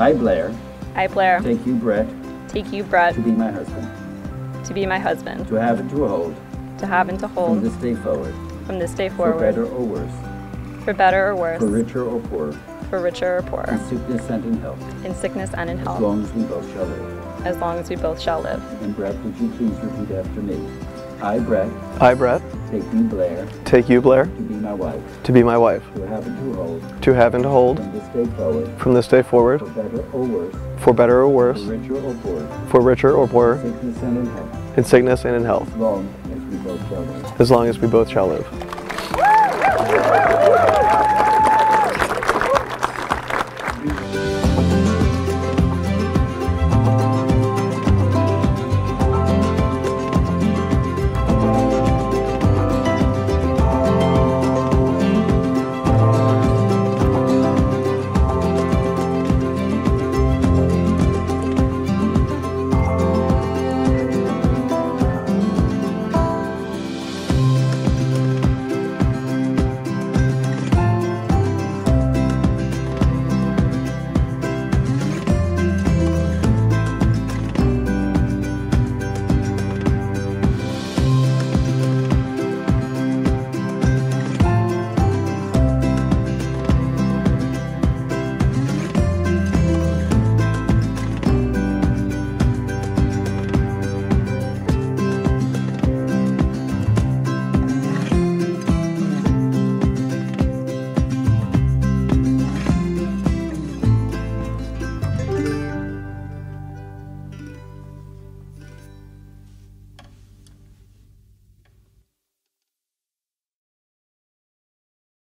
Blair, I, Blair, take you, Bret, take you, Bret, to be my husband, to be my husband, to have and to hold, to have and to hold. from this day forward, from this day forward. for better or worse, for better or worse, for richer or poorer, for richer or poorer, in sickness and in health, in sickness and in health. as long as we both shall live. as long as we both shall live. And Bret, would you please repeat after me? I, Bret, I, Bret, take you, Blair, take you, Blair, to be my wife, to be my wife, to have and to hold, to have and to hold, from this day forward, from this day forward, for better or worse, for better or worse. for richer or poorer, for richer or poorer, In sickness and in health, in sickness and in health, as long as we both shall live. as long as we both shall live.